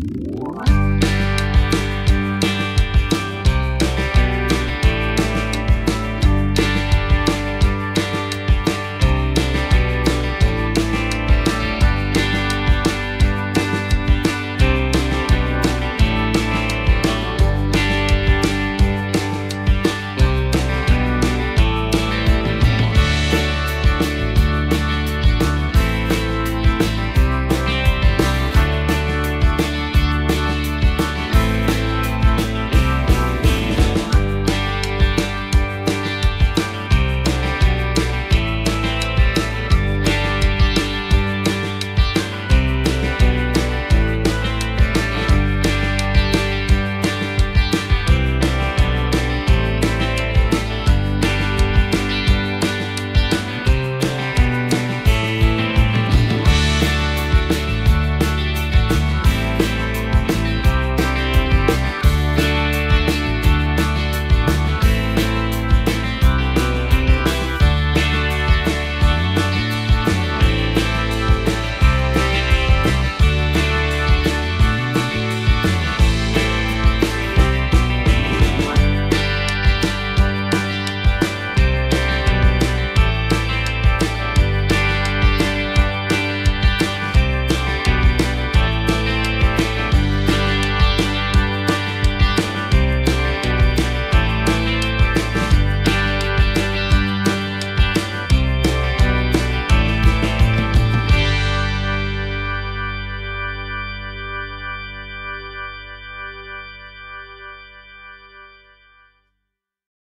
you